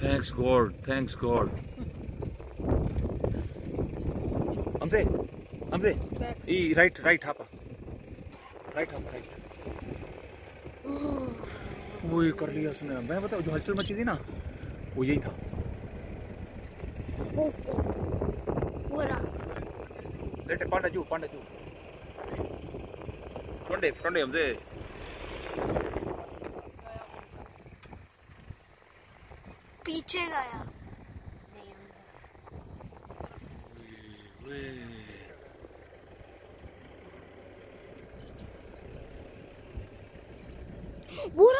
Thanks God, thanks God. हमसे हमसे ई राइट राइट हापा राइट हापा राइट वो ये कर लिया उसने मैं बताऊँ जो हलचल मची थी ना वो यही था पूरा लेटे पांडा जू पांडा जू फ्रंडे फ्रंडे हमसे 빛에 가요. 뭐라?